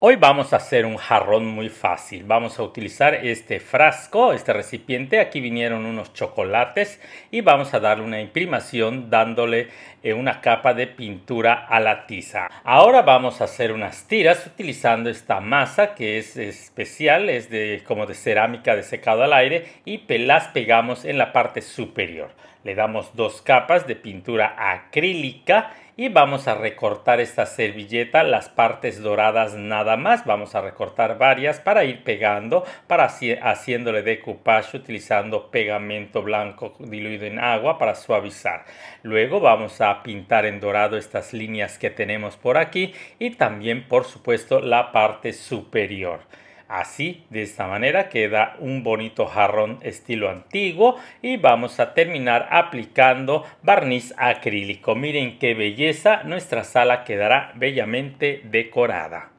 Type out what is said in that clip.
Hoy vamos a hacer un jarrón muy fácil. Vamos a utilizar este frasco, este recipiente. Aquí vinieron unos chocolates y vamos a darle una imprimación dándole eh, una capa de pintura a la tiza. Ahora vamos a hacer unas tiras utilizando esta masa que es especial, es de como de cerámica de secado al aire y las pegamos en la parte superior. Le damos dos capas de pintura acrílica y vamos a recortar esta servilleta las partes doradas nada más. Vamos a recortar varias para ir pegando para haciéndole decoupage utilizando pegamento blanco diluido en agua para suavizar. Luego vamos a pintar en dorado estas líneas que tenemos por aquí y también por supuesto la parte superior Así, de esta manera queda un bonito jarrón estilo antiguo y vamos a terminar aplicando barniz acrílico. Miren qué belleza, nuestra sala quedará bellamente decorada.